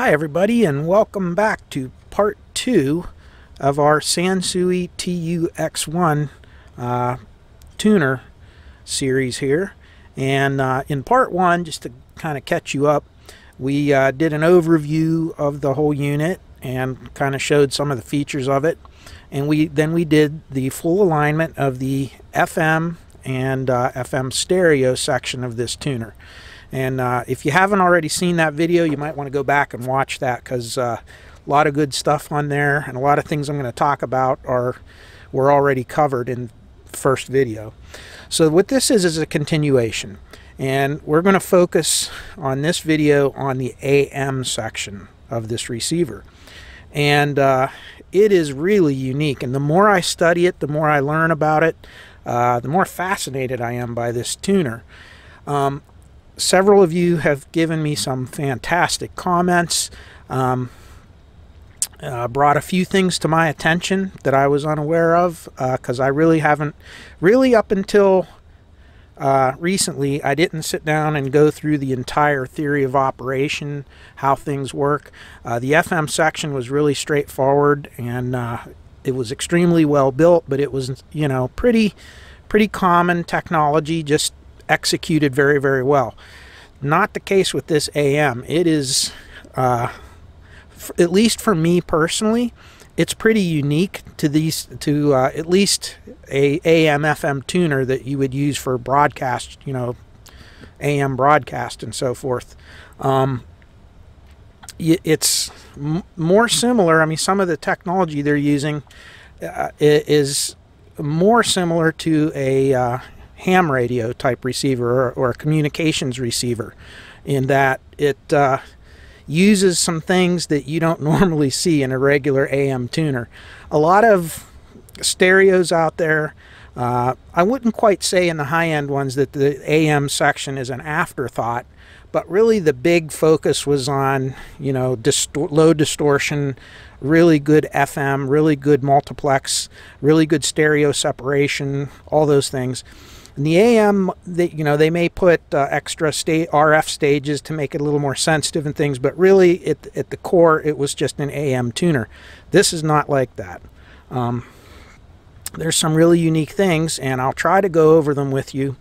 Hi everybody and welcome back to part two of our Sansui TU-X1 uh, tuner series here. And uh, in part one, just to kind of catch you up, we uh, did an overview of the whole unit and kind of showed some of the features of it. And we then we did the full alignment of the FM and uh, FM stereo section of this tuner. And uh, if you haven't already seen that video, you might want to go back and watch that because uh, a lot of good stuff on there and a lot of things I'm going to talk about are were already covered in first video. So what this is is a continuation. And we're going to focus on this video on the AM section of this receiver. And uh, it is really unique. And the more I study it, the more I learn about it, uh, the more fascinated I am by this tuner. Um, several of you have given me some fantastic comments. Um, uh, brought a few things to my attention that I was unaware of because uh, I really haven't, really up until uh, recently, I didn't sit down and go through the entire theory of operation, how things work. Uh, the FM section was really straightforward and uh, it was extremely well built, but it was, you know, pretty, pretty common technology, just executed very, very well. Not the case with this AM. It is, uh, at least for me personally, it's pretty unique to these, to uh, at least a AM FM tuner that you would use for broadcast, you know, AM broadcast and so forth. Um, it's more similar. I mean, some of the technology they're using uh, is more similar to a uh, ham radio type receiver or, or a communications receiver in that it uh, uses some things that you don't normally see in a regular AM tuner. A lot of stereos out there, uh, I wouldn't quite say in the high end ones that the AM section is an afterthought, but really the big focus was on, you know, distor low distortion, really good FM, really good multiplex, really good stereo separation, all those things. In the AM, they, you know, they may put uh, extra state RF stages to make it a little more sensitive and things, but really, it, at the core, it was just an AM tuner. This is not like that. Um, there's some really unique things, and I'll try to go over them with you.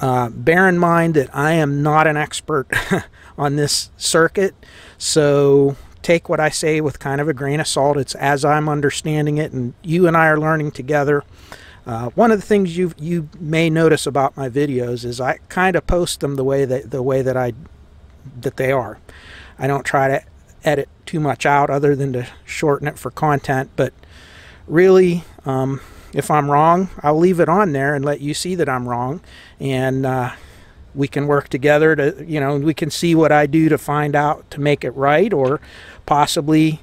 Uh, bear in mind that I am not an expert on this circuit, so take what I say with kind of a grain of salt. It's as I'm understanding it, and you and I are learning together. Uh, one of the things you you may notice about my videos is I kind of post them the way that the way that I that they are. I don't try to edit too much out other than to shorten it for content. But really, um, if I'm wrong, I'll leave it on there and let you see that I'm wrong, and uh, we can work together to you know we can see what I do to find out to make it right, or possibly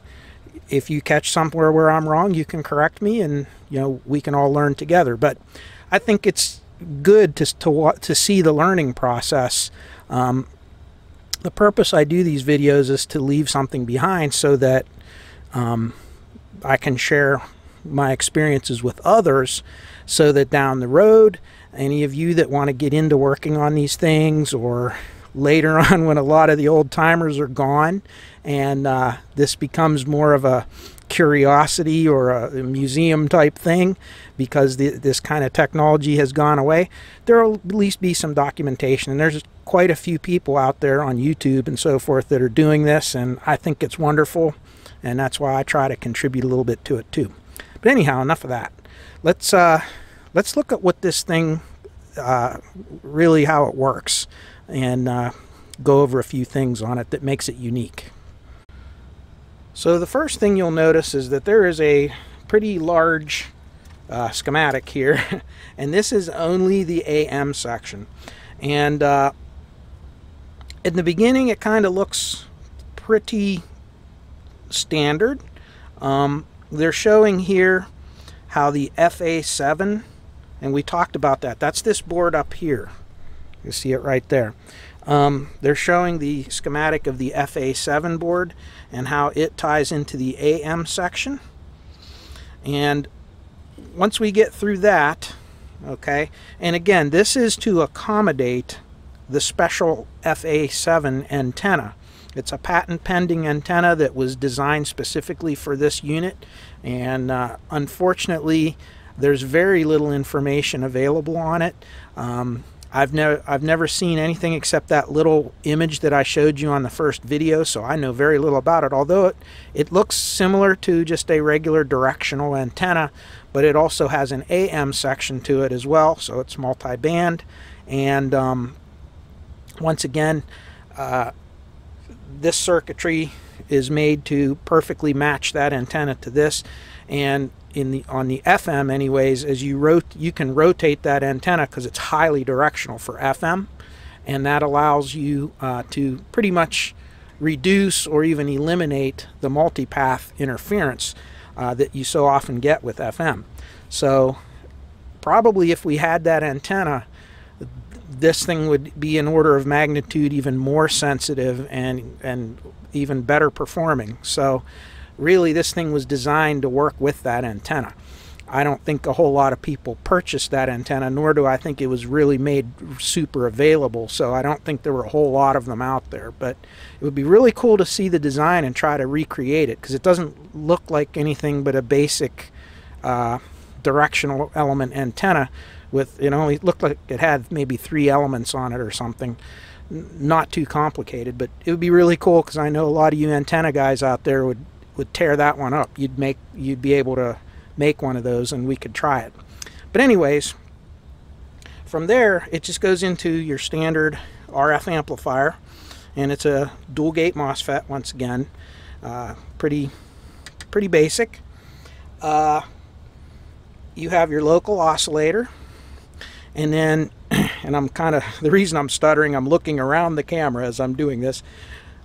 if you catch somewhere where I'm wrong, you can correct me, and you know we can all learn together. But I think it's good to to to see the learning process. Um, the purpose I do these videos is to leave something behind so that um, I can share my experiences with others so that down the road any of you that want to get into working on these things or later on when a lot of the old timers are gone and uh, this becomes more of a curiosity or a museum type thing because the, this kind of technology has gone away, there will at least be some documentation. And there's quite a few people out there on YouTube and so forth that are doing this, and I think it's wonderful, and that's why I try to contribute a little bit to it too. But anyhow, enough of that. Let's uh, let's look at what this thing uh, really how it works and uh, go over a few things on it that makes it unique. So the first thing you'll notice is that there is a pretty large uh, schematic here and this is only the AM section. And uh, in the beginning it kind of looks pretty standard. Um, they're showing here how the FA7 and we talked about that. That's this board up here. You see it right there. Um, they're showing the schematic of the FA7 board and how it ties into the AM section. And once we get through that, okay, and again, this is to accommodate the special FA7 antenna. It's a patent pending antenna that was designed specifically for this unit, and uh, unfortunately, there's very little information available on it. Um, I've never I've never seen anything except that little image that I showed you on the first video, so I know very little about it. Although it it looks similar to just a regular directional antenna, but it also has an AM section to it as well, so it's multi-band. And um, once again, uh, this circuitry is made to perfectly match that antenna to this, and in the on the FM anyways as you rot you can rotate that antenna because it's highly directional for FM and that allows you uh, to pretty much reduce or even eliminate the multipath interference uh, that you so often get with FM. So probably if we had that antenna this thing would be an order of magnitude even more sensitive and and even better performing. So really this thing was designed to work with that antenna. I don't think a whole lot of people purchased that antenna, nor do I think it was really made super available. So I don't think there were a whole lot of them out there. But it would be really cool to see the design and try to recreate it because it doesn't look like anything but a basic uh, directional element antenna with it only looked like it had maybe three elements on it or something not too complicated but it would be really cool because I know a lot of you antenna guys out there would would tear that one up. You'd make you'd be able to make one of those and we could try it. But anyways, from there it just goes into your standard RF amplifier and it's a dual gate MOSFET once again. Uh, pretty pretty basic. Uh, you have your local oscillator and then and I'm kind of the reason I'm stuttering I'm looking around the camera as I'm doing this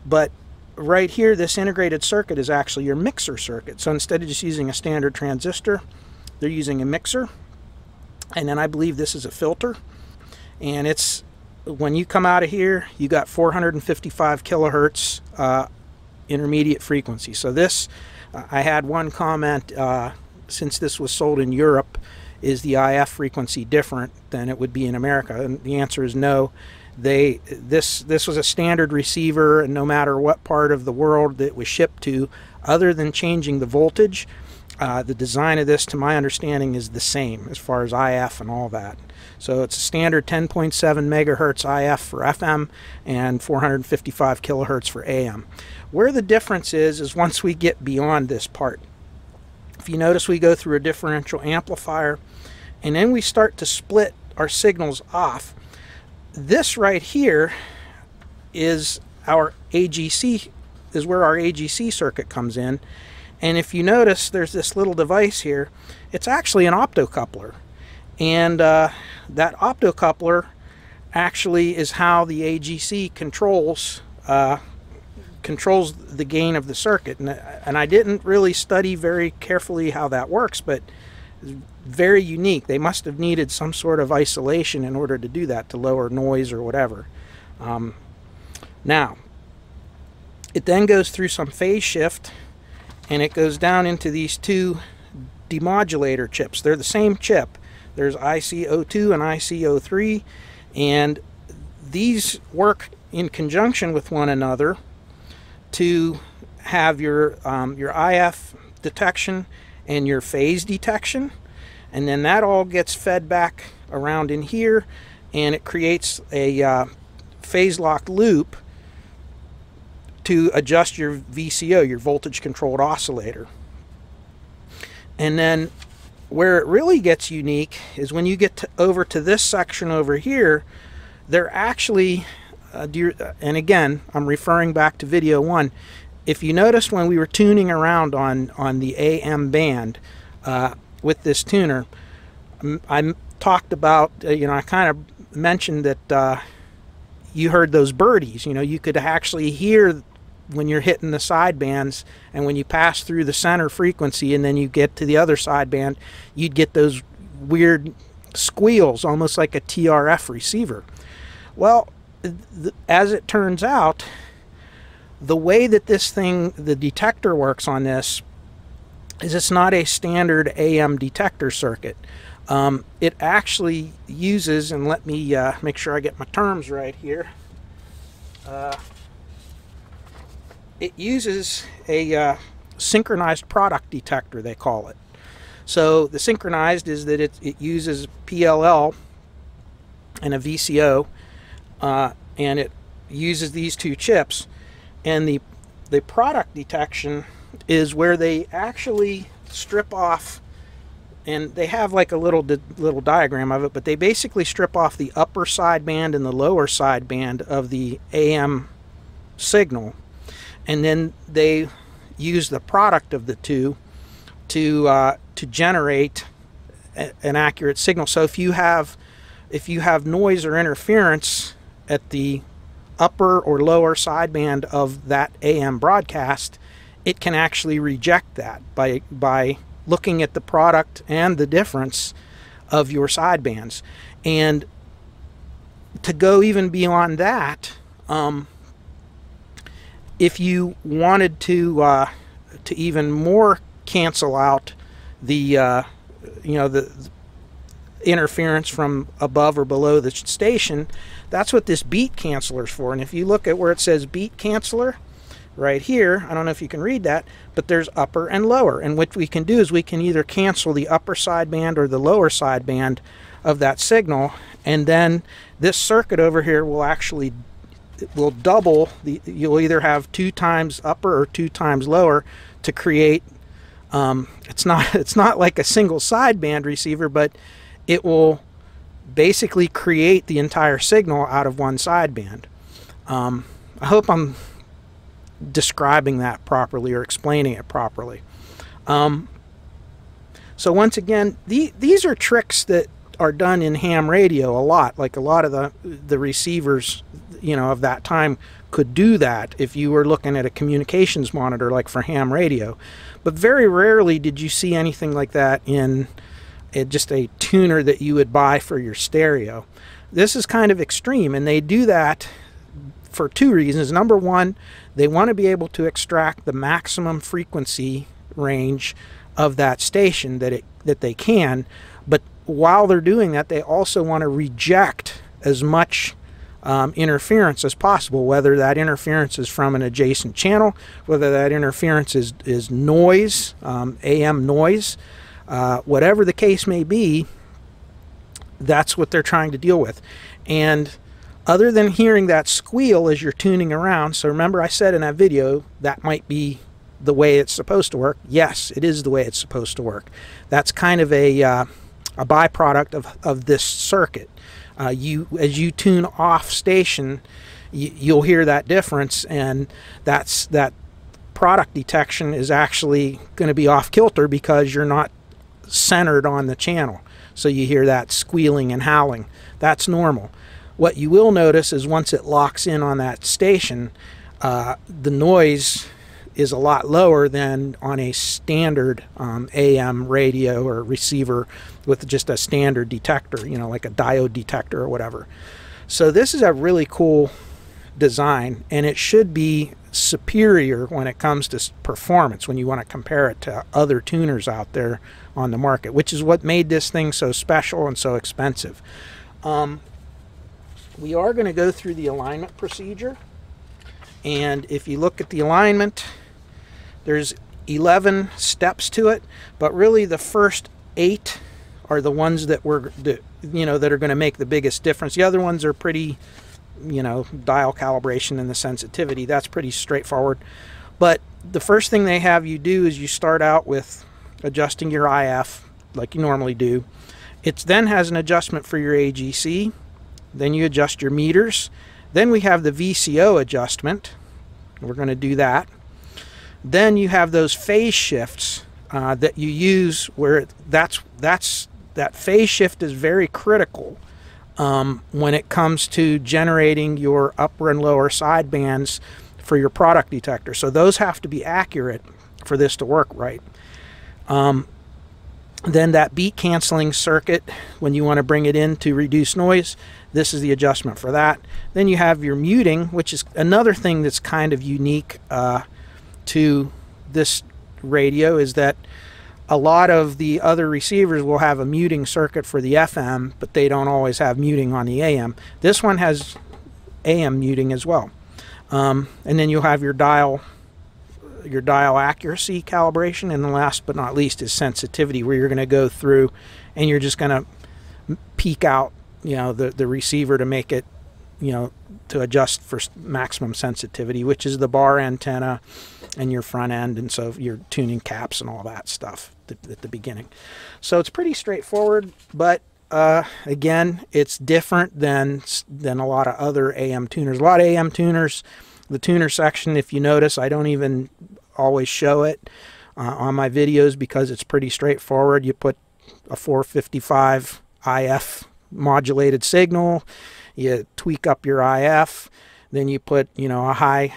but right here, this integrated circuit is actually your mixer circuit. So instead of just using a standard transistor, they're using a mixer. And then I believe this is a filter. And it's when you come out of here, you got 455 kilohertz uh, intermediate frequency. So this, uh, I had one comment, uh, since this was sold in Europe, is the IF frequency different than it would be in America? And the answer is no they this this was a standard receiver and no matter what part of the world it was shipped to other than changing the voltage uh, the design of this to my understanding is the same as far as IF and all that. So it's a standard 10.7 megahertz IF for FM and 455 kilohertz for AM where the difference is is once we get beyond this part. If you notice we go through a differential amplifier and then we start to split our signals off this right here is our AGC, is where our AGC circuit comes in. And if you notice, there's this little device here. It's actually an optocoupler. And uh, that optocoupler actually is how the AGC controls uh, controls the gain of the circuit. And, and I didn't really study very carefully how that works, but very unique. They must have needed some sort of isolation in order to do that, to lower noise or whatever. Um, now, it then goes through some phase shift and it goes down into these two demodulator chips. They're the same chip. There's IC02 and IC03 and these work in conjunction with one another to have your um, your IF detection and your phase detection and then that all gets fed back around in here and it creates a uh, phase locked loop to adjust your VCO, your voltage controlled oscillator. And then where it really gets unique is when you get to, over to this section over here, they're actually, uh, and again, I'm referring back to video one. If you noticed when we were tuning around on, on the AM band, uh, with this tuner. I talked about, uh, you know, I kind of mentioned that uh, you heard those birdies. You know, you could actually hear when you're hitting the sidebands and when you pass through the center frequency and then you get to the other sideband, you'd get those weird squeals, almost like a TRF receiver. Well, as it turns out, the way that this thing, the detector works on this, is it's not a standard AM detector circuit. Um, it actually uses, and let me uh, make sure I get my terms right here. Uh, it uses a uh, synchronized product detector, they call it. So the synchronized is that it, it uses PLL and a VCO, uh, and it uses these two chips. And the the product detection is where they actually strip off, and they have like a little little diagram of it, but they basically strip off the upper sideband and the lower sideband of the AM signal, and then they use the product of the two to uh, to generate a, an accurate signal. So if you have if you have noise or interference at the upper or lower sideband of that AM broadcast, it can actually reject that by by looking at the product and the difference of your sidebands. And to go even beyond that, um, if you wanted to uh, to even more cancel out the uh, you know the, the interference from above or below the station, that's what this beat canceller is for. And if you look at where it says beat canceller, right here, I don't know if you can read that, but there's upper and lower. And what we can do is we can either cancel the upper sideband or the lower sideband of that signal. And then this circuit over here will actually will double the you'll either have two times upper or two times lower to create um, it's not it's not like a single sideband receiver but it will basically create the entire signal out of one sideband. Um, I hope I'm describing that properly or explaining it properly. Um, so once again the, these are tricks that are done in ham radio a lot. Like a lot of the the receivers you know of that time could do that if you were looking at a communications monitor like for ham radio. But very rarely did you see anything like that in a, just a tuner that you would buy for your stereo. This is kind of extreme and they do that for two reasons. Number one they want to be able to extract the maximum frequency range of that station that it that they can. But while they're doing that they also want to reject as much um, interference as possible, whether that interference is from an adjacent channel, whether that interference is, is noise, um, AM noise, uh, whatever the case may be, that's what they're trying to deal with. And other than hearing that squeal as you're tuning around, so remember I said in that video that might be the way it's supposed to work. Yes, it is the way it's supposed to work. That's kind of a, uh, a byproduct of, of this circuit uh, you as you tune off station you, you'll hear that difference and that's that product detection is actually going to be off kilter because you're not centered on the channel. So you hear that squealing and howling. That's normal. What you will notice is once it locks in on that station uh, the noise is a lot lower than on a standard um, AM radio or receiver with just a standard detector, you know, like a diode detector or whatever. So this is a really cool design and it should be superior when it comes to performance when you want to compare it to other tuners out there on the market, which is what made this thing so special and so expensive. Um, we are going to go through the alignment procedure. And if you look at the alignment, there's 11 steps to it, but really the first eight are the ones that were, you know, that are going to make the biggest difference. The other ones are pretty, you know, dial calibration and the sensitivity. That's pretty straightforward. But the first thing they have you do is you start out with adjusting your IF like you normally do. It then has an adjustment for your AGC. Then you adjust your meters. Then we have the VCO adjustment. We're going to do that. Then you have those phase shifts uh, that you use where that's that's that phase shift is very critical um, when it comes to generating your upper and lower side bands for your product detector. So those have to be accurate for this to work right. Um, then that beat canceling circuit, when you want to bring it in to reduce noise, this is the adjustment for that. Then you have your muting, which is another thing that's kind of unique. Uh, to this radio is that a lot of the other receivers will have a muting circuit for the FM, but they don't always have muting on the AM. This one has AM muting as well. Um, and then you'll have your dial your dial accuracy calibration, and the last but not least is sensitivity, where you're going to go through and you're just going to peak out, you know, the the receiver to make it, you know, to adjust for maximum sensitivity, which is the bar antenna and your front end, and so your tuning caps and all that stuff at the beginning. So it's pretty straightforward, but uh, again, it's different than than a lot of other AM tuners. A lot of AM tuners, the tuner section, if you notice, I don't even always show it uh, on my videos because it's pretty straightforward. You put a 455 IF modulated signal, you tweak up your IF, then you put you know a high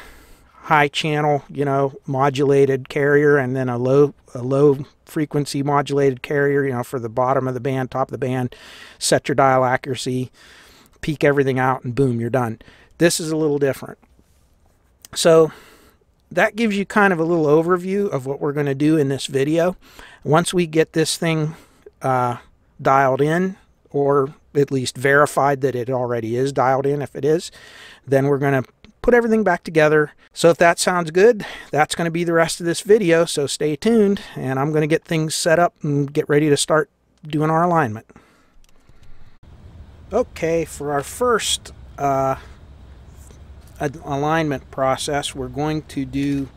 high channel you know modulated carrier and then a low a low frequency modulated carrier, you know, for the bottom of the band, top of the band, set your dial accuracy, peak everything out, and boom, you're done. This is a little different. So that gives you kind of a little overview of what we're going to do in this video. Once we get this thing uh, dialed in, or at least verified that it already is dialed in, if it is, then we're going to put everything back together. So if that sounds good, that's going to be the rest of this video. So stay tuned and I'm going to get things set up and get ready to start doing our alignment. Okay, for our first uh, alignment process, we're going to do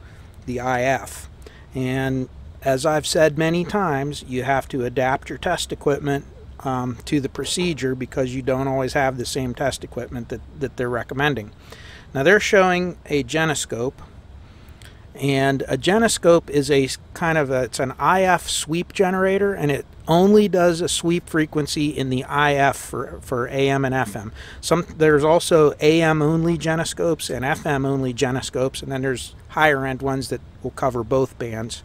the IF. And as I've said many times, you have to adapt your test equipment um, to the procedure because you don't always have the same test equipment that, that they're recommending. Now they're showing a genoscope and a genoscope is a kind of a, it's an IF sweep generator and it only does a sweep frequency in the IF for, for AM and FM. Some there's also AM only genoscopes and FM only genoscopes and then there's higher end ones that will cover both bands.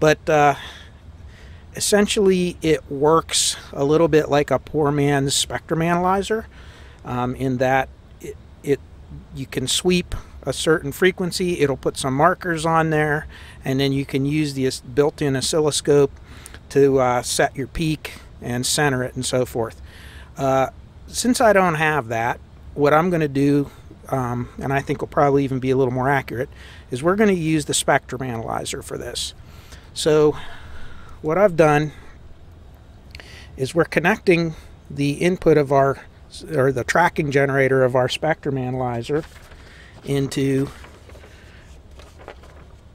But uh, essentially it works a little bit like a poor man's spectrum analyzer um, in that it, it you can sweep a certain frequency, it'll put some markers on there, and then you can use the built-in oscilloscope to uh, set your peak and center it and so forth. Uh, since I don't have that, what I'm going to do, um, and I think will probably even be a little more accurate, is we're going to use the spectrum analyzer for this. So what I've done is we're connecting the input of our or the tracking generator of our spectrum analyzer into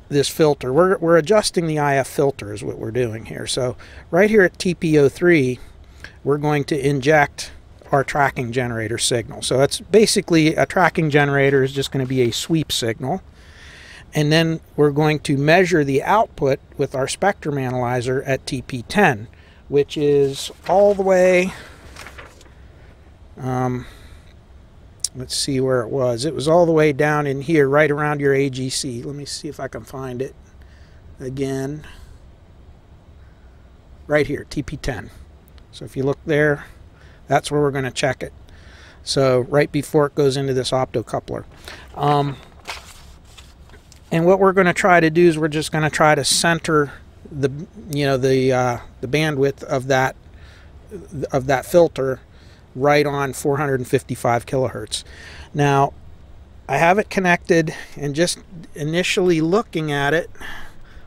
this filter. We're, we're adjusting the IF filter is what we're doing here. So right here at TP03, we're going to inject our tracking generator signal. So that's basically a tracking generator is just going to be a sweep signal. And then we're going to measure the output with our spectrum analyzer at TP10, which is all the way um, let's see where it was. It was all the way down in here, right around your AGC. Let me see if I can find it again. Right here, TP10. So if you look there, that's where we're going to check it. So right before it goes into this optocoupler. Um, and what we're going to try to do is we're just going to try to center the you know the uh, the bandwidth of that of that filter right on 455 kilohertz. Now, I have it connected and just initially looking at it,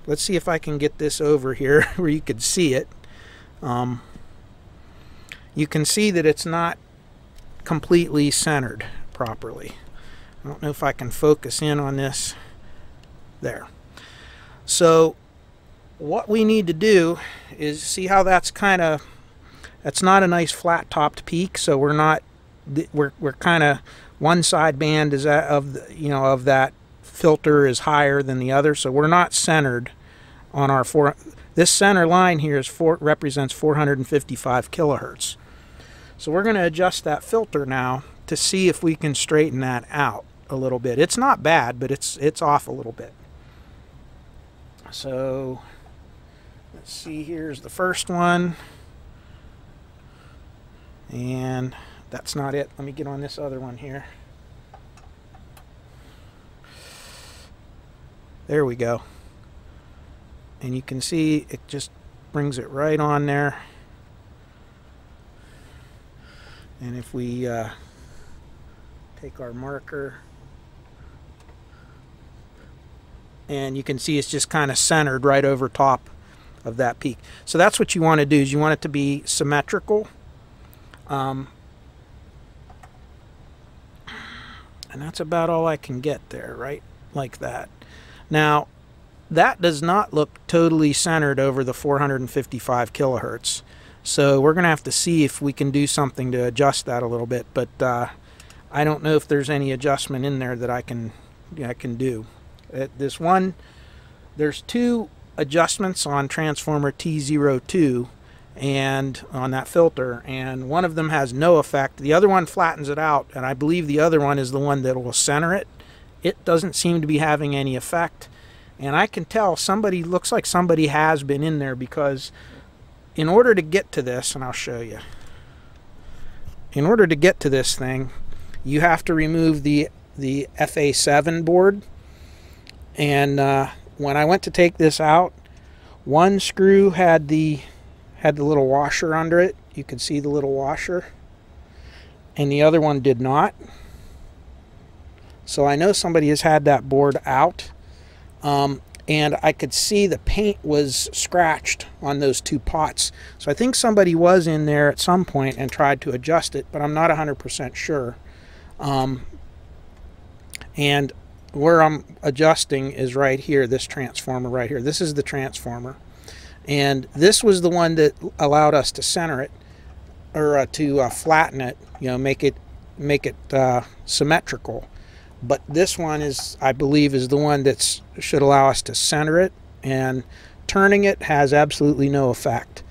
let's see if I can get this over here where you could see it. Um, you can see that it's not completely centered properly. I don't know if I can focus in on this. There. So what we need to do is see how that's kind of that's not a nice flat topped peak, so we're not we're we're kind of one side band is that of the, you know of that filter is higher than the other, so we're not centered on our four. This center line here is four represents 455 kilohertz. So we're going to adjust that filter now to see if we can straighten that out a little bit. It's not bad, but it's it's off a little bit. So let's see. Here's the first one. And that's not it. Let me get on this other one here. There we go. And you can see it just brings it right on there. And if we uh, take our marker and you can see it's just kind of centered right over top of that peak. So that's what you want to do is you want it to be symmetrical. Um, and that's about all I can get there, right? Like that. Now, that does not look totally centered over the 455 kilohertz. So we're going to have to see if we can do something to adjust that a little bit. But uh, I don't know if there's any adjustment in there that I can I can do. At this one, there's two adjustments on transformer T02 and on that filter and one of them has no effect. The other one flattens it out and I believe the other one is the one that will center it. It doesn't seem to be having any effect and I can tell somebody looks like somebody has been in there because in order to get to this and I'll show you. In order to get to this thing you have to remove the the FA7 board and uh, when I went to take this out, one screw had the had the little washer under it. You could see the little washer. And the other one did not. So I know somebody has had that board out. Um, and I could see the paint was scratched on those two pots. So I think somebody was in there at some point and tried to adjust it, but I'm not 100% sure. Um, and where I'm adjusting is right here, this transformer right here. This is the transformer. And this was the one that allowed us to center it or uh, to uh, flatten it, you know, make it make it uh, symmetrical. But this one is, I believe, is the one that should allow us to center it and turning it has absolutely no effect.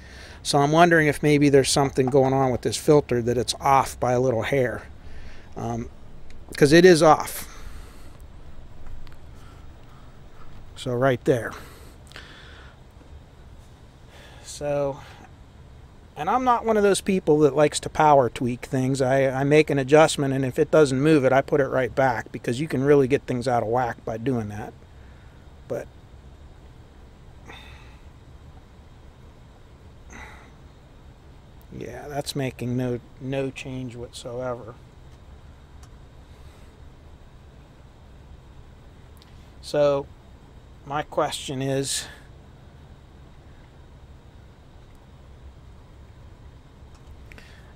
So I'm wondering if maybe there's something going on with this filter that it's off by a little hair. Because um, it is off. So right there. So, and I'm not one of those people that likes to power tweak things. I, I make an adjustment, and if it doesn't move it, I put it right back because you can really get things out of whack by doing that. But yeah, that's making no no change whatsoever. So my question is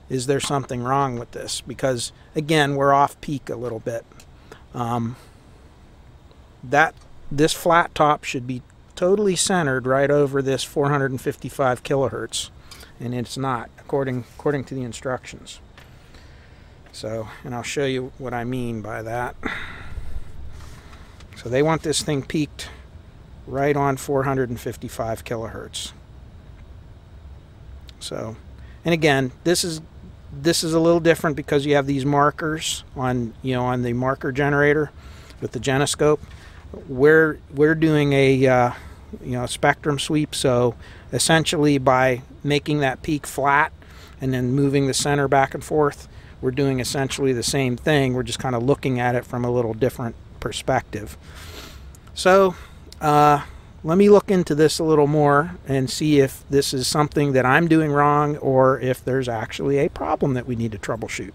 is there something wrong with this? Because again we're off peak a little bit. Um, that this flat top should be totally centered right over this 455 kilohertz and it's not according according to the instructions. So and I'll show you what I mean by that. So they want this thing peaked right on 455 kilohertz. So, and again, this is this is a little different because you have these markers on you know on the marker generator with the Genoscope. We're we're doing a uh, you know spectrum sweep, so essentially by making that peak flat and then moving the center back and forth, we're doing essentially the same thing. We're just kind of looking at it from a little different perspective. So uh, let me look into this a little more and see if this is something that I'm doing wrong or if there's actually a problem that we need to troubleshoot.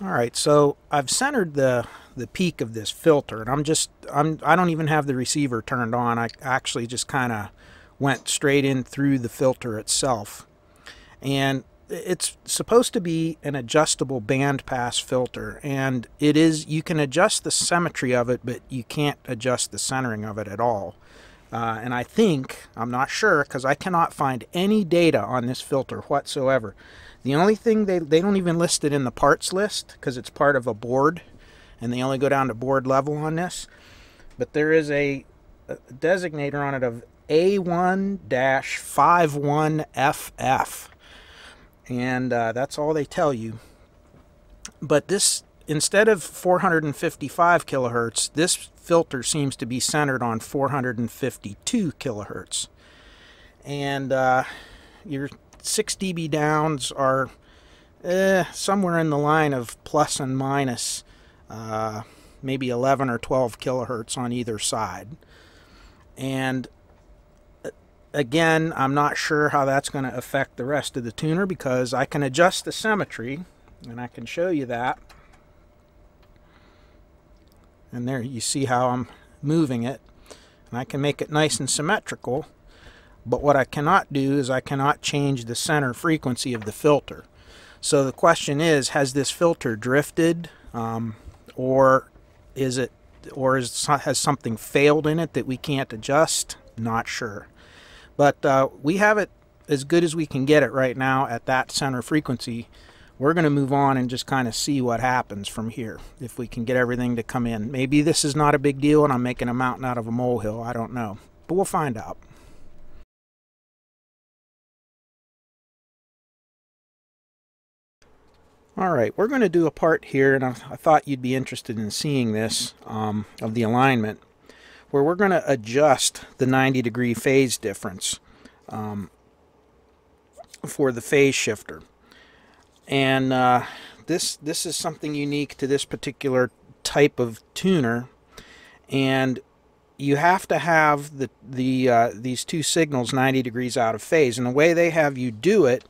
All right, so I've centered the the peak of this filter and I'm just I'm I don't even have the receiver turned on. I actually just kind of went straight in through the filter itself. And it's supposed to be an adjustable bandpass filter and it is you can adjust the symmetry of it but you can't adjust the centering of it at all. Uh, and I think I'm not sure because I cannot find any data on this filter whatsoever. The only thing they, they don't even list it in the parts list because it's part of a board and they only go down to board level on this. But there is a, a designator on it of A1-51FF and uh, that's all they tell you. But this, instead of 455 kilohertz, this filter seems to be centered on 452 kilohertz. And uh, your 6 dB downs are eh, somewhere in the line of plus and minus, uh, maybe 11 or 12 kilohertz on either side. And again, I'm not sure how that's going to affect the rest of the tuner because I can adjust the symmetry and I can show you that. and there you see how I'm moving it. And I can make it nice and symmetrical but what I cannot do is I cannot change the center frequency of the filter. So the question is has this filter drifted um, or is it or is, has something failed in it that we can't adjust? Not sure but uh, we have it as good as we can get it right now at that center frequency we're going to move on and just kind of see what happens from here if we can get everything to come in. Maybe this is not a big deal and I'm making a mountain out of a molehill. I don't know. But we'll find out. All right, we're going to do a part here, and I, thought you'd be interested in seeing this um, of the alignment, where we're going to adjust the 90 degree phase difference um, for the phase shifter. And uh, this this is something unique to this particular type of tuner. And you have to have the the uh, these two signals 90 degrees out of phase. And the way they have you do it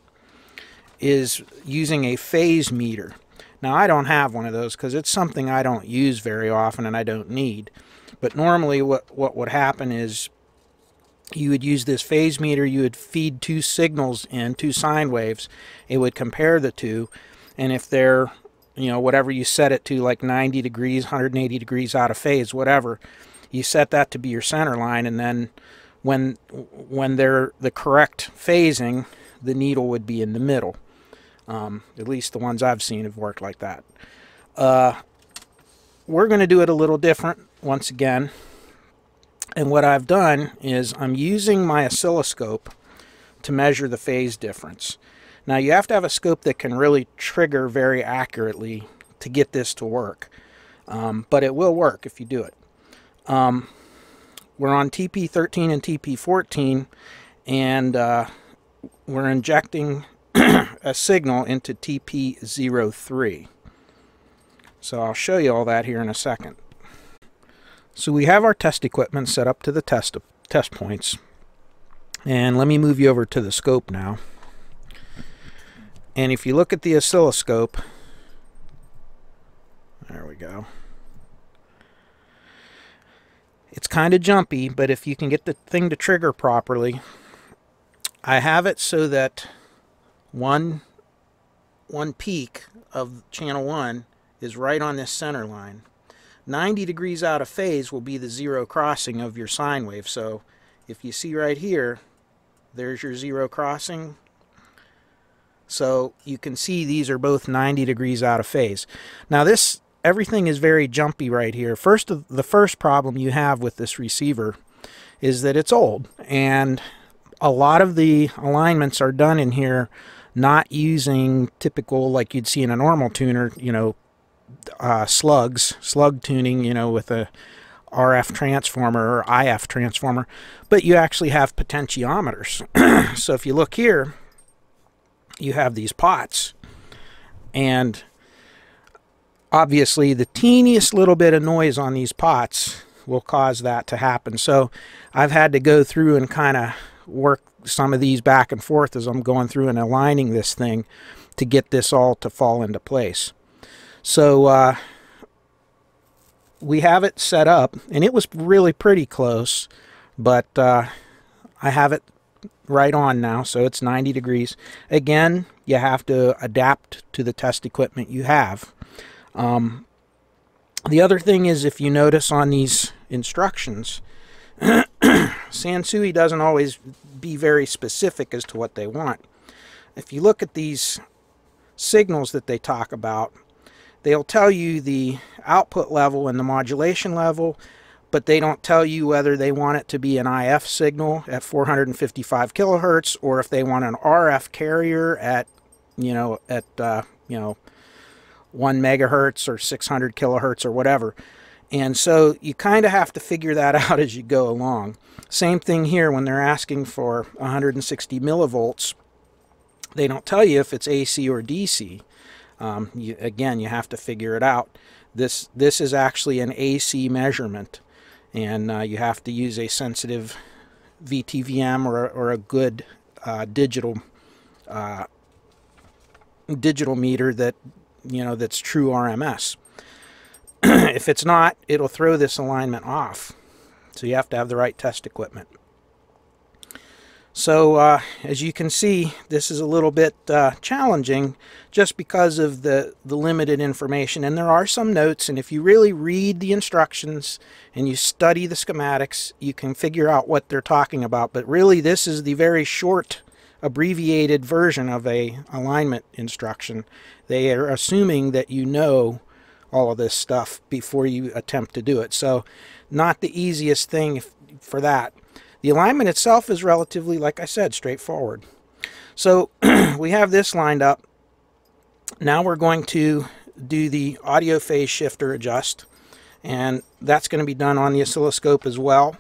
is using a phase meter. Now I don't have one of those because it's something I don't use very often and I don't need but normally what what would happen is you would use this phase meter, you would feed two signals in, two sine waves. It would compare the two, and if they're, you know, whatever you set it to, like 90 degrees, 180 degrees out of phase, whatever, you set that to be your center line, and then when when they're the correct phasing, the needle would be in the middle. Um, at least the ones I've seen have worked like that. Uh, we're going to do it a little different once again. And what I've done is I'm using my oscilloscope to measure the phase difference. Now you have to have a scope that can really trigger very accurately to get this to work. Um, but it will work if you do it. Um, we're on TP13 and TP14 and uh, we're injecting a signal into TP03. So I'll show you all that here in a second. So we have our test equipment set up to the test, test points. And let me move you over to the scope now. And if you look at the oscilloscope, there we go. It's kind of jumpy, but if you can get the thing to trigger properly, I have it so that one, one peak of channel 1 is right on this center line. 90 degrees out of phase will be the zero crossing of your sine wave. So if you see right here, there's your zero crossing. So you can see these are both 90 degrees out of phase. Now this, everything is very jumpy right here. First, the first problem you have with this receiver is that it's old. And a lot of the alignments are done in here not using typical like you'd see in a normal tuner, you know, uh, slugs, slug tuning, you know, with a RF transformer or IF transformer, but you actually have potentiometers. so if you look here, you have these pots, and obviously the teeniest little bit of noise on these pots will cause that to happen. So I've had to go through and kind of work some of these back and forth as I'm going through and aligning this thing to get this all to fall into place. So uh, we have it set up, and it was really pretty close, but uh, I have it right on now, so it's 90 degrees. Again, you have to adapt to the test equipment you have. Um, the other thing is if you notice on these instructions, Sansui doesn't always be very specific as to what they want. If you look at these signals that they talk about, They'll tell you the output level and the modulation level, but they don't tell you whether they want it to be an IF signal at 455 kilohertz or if they want an RF carrier at, you know, at, uh, you know, 1 megahertz or 600 kilohertz or whatever. And so you kind of have to figure that out as you go along. Same thing here when they're asking for 160 millivolts. They don't tell you if it's AC or DC. Um, you, again, you have to figure it out. This, this is actually an AC measurement, and uh, you have to use a sensitive VTVM or, or a good uh, digital uh, digital meter that you know that's true RMS. if it's not, it'll throw this alignment off. So you have to have the right test equipment. So uh, as you can see, this is a little bit uh, challenging just because of the, the limited information. And there are some notes, and if you really read the instructions and you study the schematics, you can figure out what they're talking about. But really, this is the very short, abbreviated version of a alignment instruction. They are assuming that you know all of this stuff before you attempt to do it. So not the easiest thing for that. The alignment itself is relatively, like I said, straightforward. So we have this lined up. Now we're going to do the audio phase shifter adjust. And that's going to be done on the oscilloscope as well.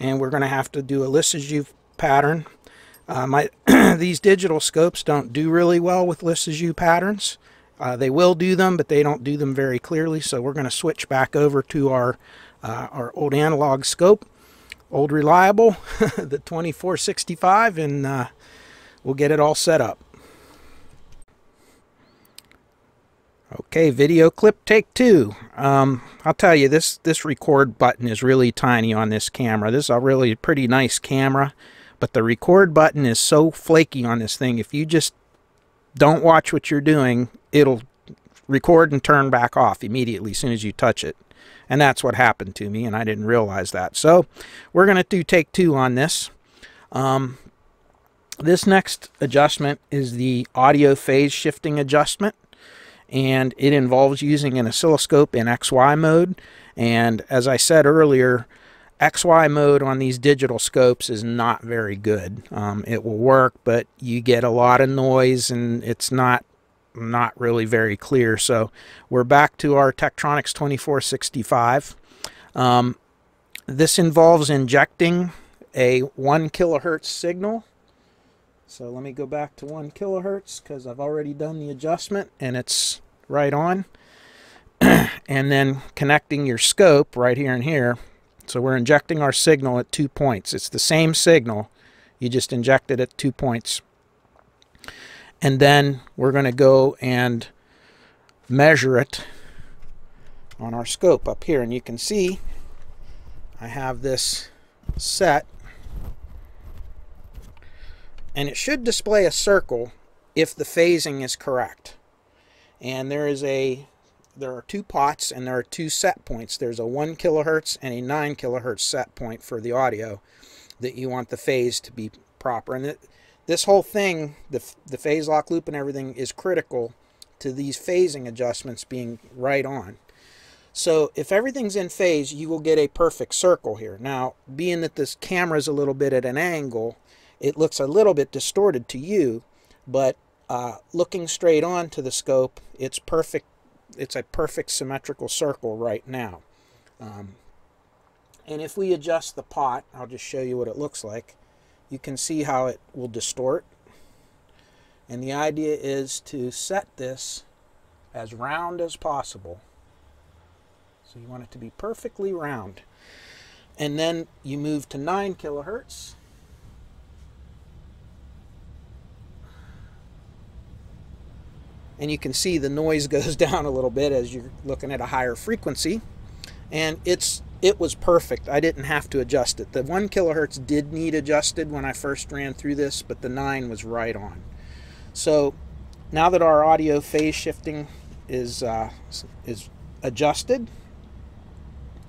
And we're going to have to do a Lissajous pattern. Uh, my these digital scopes don't do really well with Lissajous patterns. Uh, they will do them, but they don't do them very clearly. So we're going to switch back over to our, uh, our old analog scope old reliable, the 2465, and uh, we'll get it all set up. Okay, video clip take two. Um, I'll tell you, this, this record button is really tiny on this camera. This is a really pretty nice camera, but the record button is so flaky on this thing. If you just don't watch what you're doing, it'll record and turn back off immediately as soon as you touch it. And that's what happened to me, and I didn't realize that. So we're going to do take two on this. Um, this next adjustment is the audio phase shifting adjustment, and it involves using an oscilloscope in XY mode. And as I said earlier, XY mode on these digital scopes is not very good. Um, it will work, but you get a lot of noise and it's not not really very clear. So we're back to our Tektronix 2465. Um, this involves injecting a 1 kilohertz signal. So let me go back to 1 kilohertz because I've already done the adjustment and it's right on. and then connecting your scope right here and here. So we're injecting our signal at two points. It's the same signal. You just inject it at two points. And then we're going to go and measure it on our scope up here. And you can see I have this set. And it should display a circle if the phasing is correct. And there is a there are two pots and there are two set points. There's a 1 kilohertz and a 9 kilohertz set point for the audio that you want the phase to be proper. And it, this whole thing, the, the phase lock loop and everything, is critical to these phasing adjustments being right on. So if everything's in phase, you will get a perfect circle here. Now, being that this camera is a little bit at an angle, it looks a little bit distorted to you, but uh, looking straight on to the scope, it's perfect. It's a perfect symmetrical circle right now. Um, and if we adjust the pot, I'll just show you what it looks like you can see how it will distort. And the idea is to set this as round as possible. So you want it to be perfectly round. And then you move to 9 kilohertz. And you can see the noise goes down a little bit as you're looking at a higher frequency. And it's it was perfect. I didn't have to adjust it. The 1 kilohertz did need adjusted when I first ran through this, but the 9 was right on. So now that our audio phase shifting is, uh, is adjusted,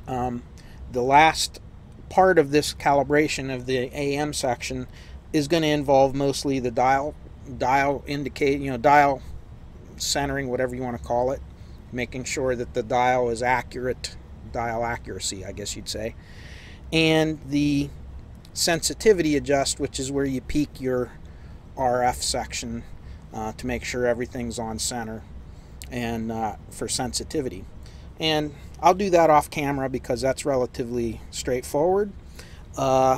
um, the last part of this calibration of the AM section is going to involve mostly the dial dial indicate you know dial centering whatever you want to call it making sure that the dial is accurate dial accuracy, I guess you'd say. And the sensitivity adjust, which is where you peak your RF section uh, to make sure everything's on center and uh, for sensitivity. And I'll do that off camera because that's relatively straightforward. Uh,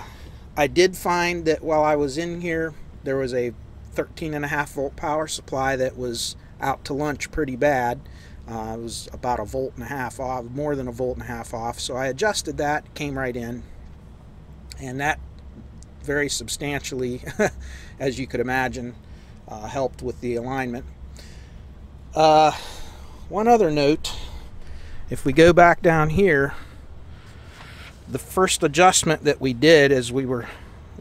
I did find that while I was in here, there was a 13 and a half volt power supply that was out to lunch pretty bad. Uh, it was about a volt and a half off, more than a volt and a half off. So I adjusted that, came right in, and that very substantially, as you could imagine, uh, helped with the alignment. Uh, one other note, if we go back down here, the first adjustment that we did as we were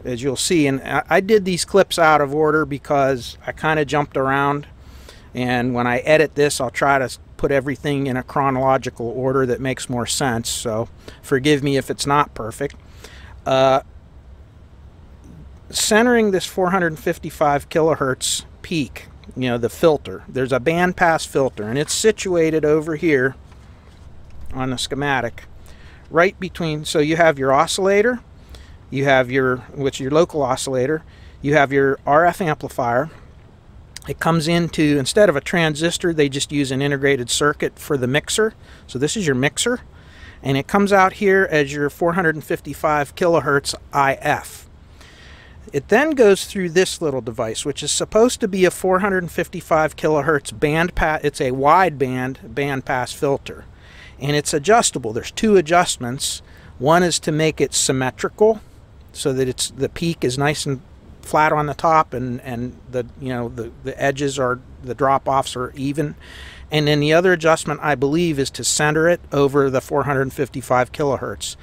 as you'll see and I did these clips out of order because I kind of jumped around and when I edit this I'll try to put everything in a chronological order that makes more sense so forgive me if it's not perfect. Uh, centering this 455 kilohertz peak you know the filter there's a bandpass filter and it's situated over here on the schematic right between so you have your oscillator you have your which your local oscillator you have your RF amplifier it comes into instead of a transistor they just use an integrated circuit for the mixer so this is your mixer and it comes out here as your 455 kilohertz IF it then goes through this little device which is supposed to be a 455 kilohertz band pass it's a wide band band pass filter and it's adjustable. There's two adjustments. One is to make it symmetrical so that it's the peak is nice and flat on the top and and the you know the the edges are the drop offs are even. And then the other adjustment I believe is to center it over the 455 kilohertz.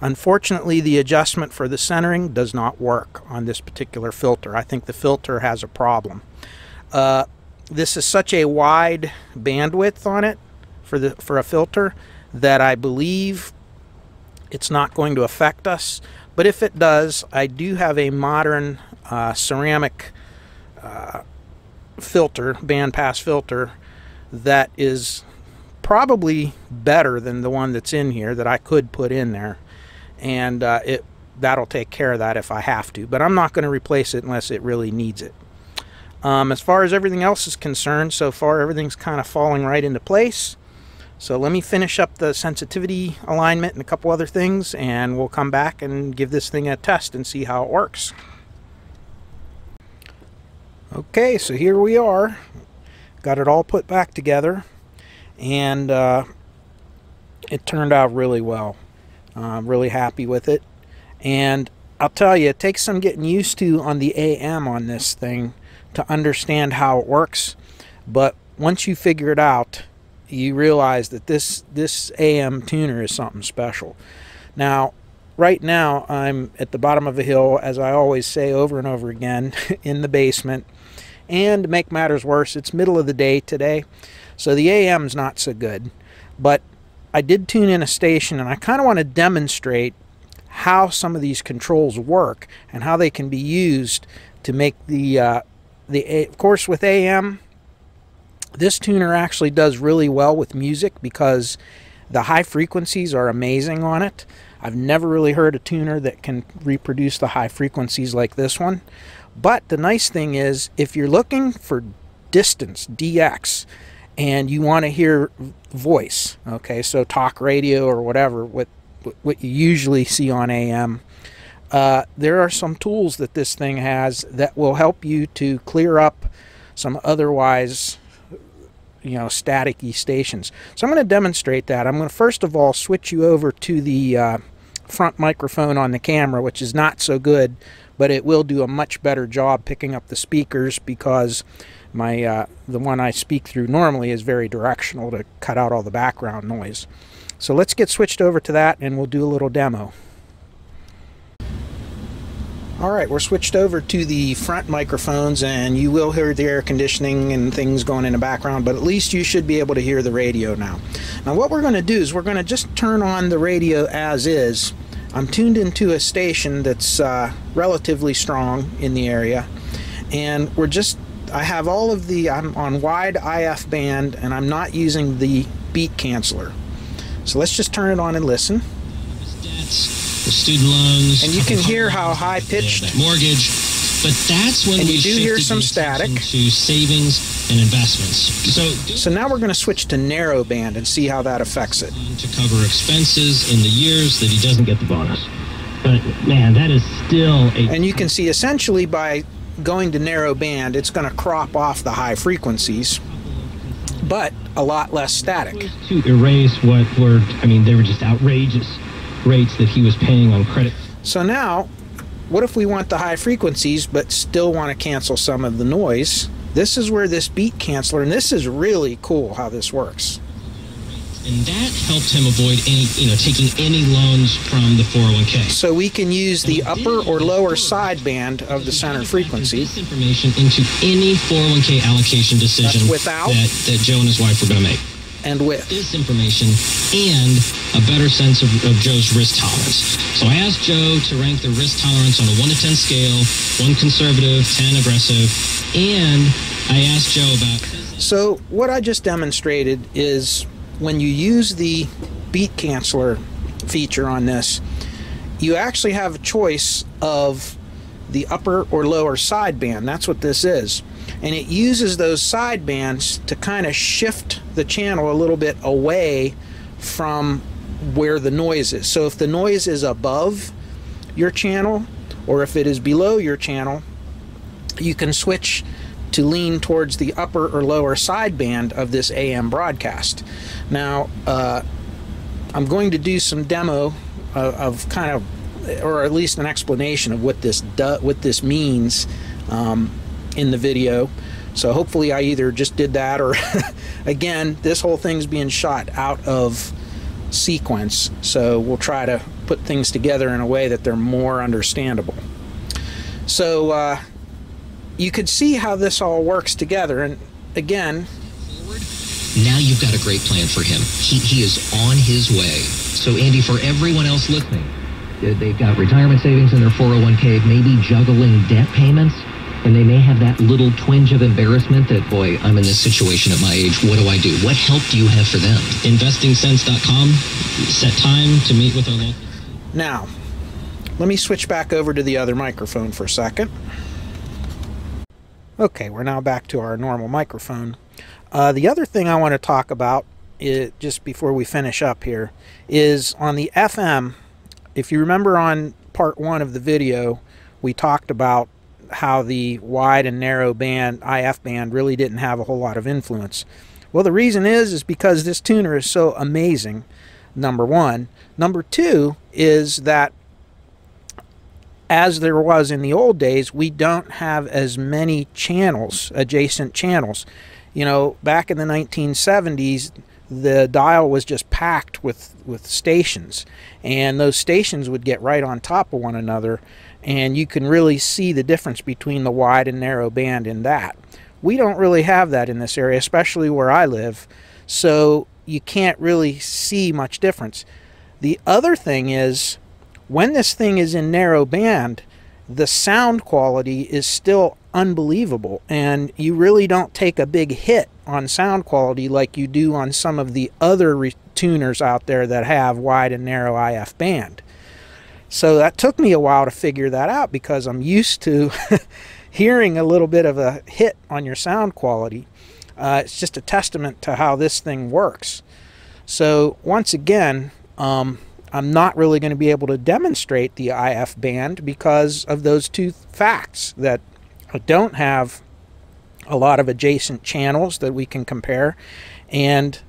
Unfortunately the adjustment for the centering does not work on this particular filter. I think the filter has a problem. Uh, this is such a wide bandwidth on it for the for a filter that I believe it's not going to affect us. But if it does, I do have a modern uh, ceramic uh, filter, bandpass filter, that is probably better than the one that's in here that I could put in there. And uh, it that'll take care of that if I have to. But I'm not going to replace it unless it really needs it. Um, as far as everything else is concerned, so far everything's kind of falling right into place. So let me finish up the sensitivity alignment and a couple other things and we'll come back and give this thing a test and see how it works. Okay, so here we are. Got it all put back together and uh, it turned out really well. I'm really happy with it. And I'll tell you, it takes some getting used to on the AM on this thing to understand how it works. But once you figure it out, you realize that this this AM tuner is something special. Now, right now I'm at the bottom of a hill, as I always say over and over again, in the basement. And make matters worse, it's middle of the day today, so the AM's not so good. But I did tune in a station, and I kind of want to demonstrate how some of these controls work and how they can be used to make the uh, the of course with AM this tuner actually does really well with music because the high frequencies are amazing on it. I've never really heard a tuner that can reproduce the high frequencies like this one. But the nice thing is, if you're looking for distance, DX, and you want to hear voice, okay, so talk radio or whatever, what, what you usually see on AM, uh, there are some tools that this thing has that will help you to clear up some otherwise you know staticky stations. So I'm going to demonstrate that. I'm going to first of all switch you over to the uh, front microphone on the camera, which is not so good, but it will do a much better job picking up the speakers because my uh, the one I speak through normally is very directional to cut out all the background noise. So let's get switched over to that and we'll do a little demo. Alright, we're switched over to the front microphones and you will hear the air conditioning and things going in the background, but at least you should be able to hear the radio now. Now what we're going to do is we're going to just turn on the radio as is. I'm tuned into a station that's uh, relatively strong in the area and we're just I have all of the I'm on wide IF band and I'm not using the beat canceller. So let's just turn it on and listen the student loans, and you can hear how high pitched mortgage. But that's when and we do hear some static to savings and investments. So, so now we're going to switch to narrow band and see how that affects it. To cover expenses in the years that he doesn't get the bonus. But man, that is still a. And you can see essentially by going to narrow band, it's going to crop off the high frequencies, but a lot less static. To erase what were, I mean, they were just outrageous rates that he was paying on credit. So now, what if we want the high frequencies but still want to cancel some of the noise? This is where this beat canceller, and this is really cool how this works. And that helped him avoid any, you know, taking any loans from the 401k. So we can use the upper or lower sideband of the center frequency. This information into any 401k allocation decision without? that, that Joe and his wife were going to make. And with. This information and a better sense of, of Joe's risk tolerance. So I asked Joe to rank the risk tolerance on a 1 to 10 scale, 1 conservative, 10 aggressive, and I asked Joe about So what I just demonstrated is when you use the beat canceller feature on this, you actually have a choice of the upper or lower sideband. That's what this is. And it uses those sidebands to kind of shift the channel a little bit away from where the noise is. So if the noise is above your channel or if it is below your channel, you can switch to lean towards the upper or lower sideband of this AM broadcast. Now, uh, I'm going to do some demo of, of, kind of, or at least an explanation of what this do, what this means um, in the video. So hopefully, I either just did that, or again, this whole thing's being shot out of sequence. So we'll try to put things together in a way that they're more understandable. So. Uh, you could see how this all works together. And again, now you've got a great plan for him. He, he is on his way. So, Andy, for everyone else listening, they've got retirement savings in their 401k, maybe juggling debt payments, and they may have that little twinge of embarrassment that, boy, I'm in this situation at my age. What do I do? What help do you have for them? investingsense.com. Set time to meet with our local. now, let me switch back over to the other microphone for a second. Okay, we're now back to our normal microphone. Uh, the other thing I want to talk about, is, just before we finish up here, is on the FM. If you remember on part one of the video, we talked about how the wide and narrow band, IF band, really didn't have a whole lot of influence. Well, the reason is is because this tuner is so amazing. Number one. Number two is that as there was in the old days, we don't have as many channels, adjacent channels. You know, back in the 1970s, the dial was just packed with, with stations, and those stations would get right on top of one another, and you can really see the difference between the wide and narrow band in that. We don't really have that in this area, especially where I live, so you can't really see much difference. The other thing is when this thing is in narrow band, the sound quality is still unbelievable, and you really don't take a big hit on sound quality like you do on some of the other tuners out there that have wide and narrow IF band. So that took me a while to figure that out because I'm used to hearing a little bit of a hit on your sound quality. Uh, it's just a testament to how this thing works. So once again, um, I'm not really going to be able to demonstrate the IF band because of those two facts that I don't have a lot of adjacent channels that we can compare and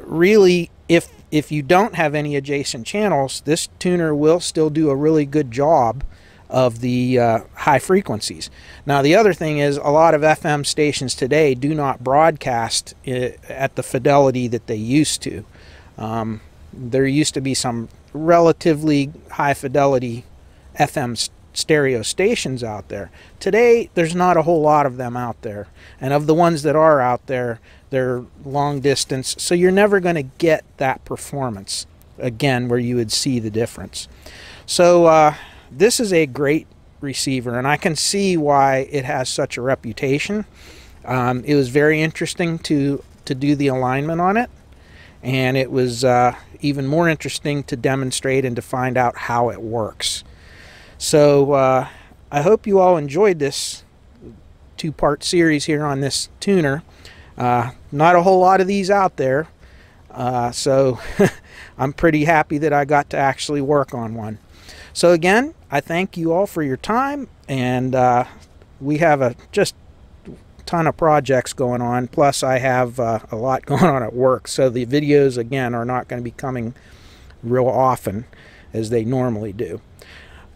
really if if you don't have any adjacent channels this tuner will still do a really good job of the uh, high frequencies. Now, the other thing is a lot of FM stations today do not broadcast uh, at the fidelity that they used to. Um, there used to be some relatively high fidelity FM stereo stations out there. Today, there's not a whole lot of them out there. And of the ones that are out there, they're long distance. So you're never going to get that performance again where you would see the difference. So uh, this is a great receiver, and I can see why it has such a reputation. Um, it was very interesting to to do the alignment on it, and it was uh, even more interesting to demonstrate and to find out how it works. So uh, I hope you all enjoyed this two-part series here on this tuner. Uh, not a whole lot of these out there, uh, so I'm pretty happy that I got to actually work on one. So again, I thank you all for your time, and uh, we have a just ton of projects going on. Plus, I have uh, a lot going on at work, so the videos again are not going to be coming real often as they normally do.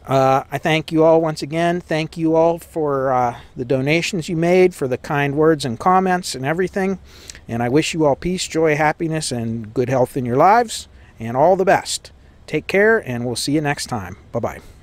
Uh, I thank you all once again. Thank you all for uh, the donations you made, for the kind words and comments and everything. And I wish you all peace, joy, happiness, and good health in your lives, and all the best. Take care, and we'll see you next time. Bye bye.